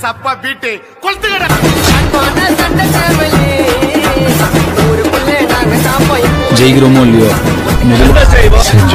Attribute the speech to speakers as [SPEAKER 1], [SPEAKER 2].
[SPEAKER 1] சப்பா பீட்டு கொளுத்துக்கடா
[SPEAKER 2] சண்டை நாங்க
[SPEAKER 3] ஜெயிக்கிறோமோ இல்லையோ? முதல்ல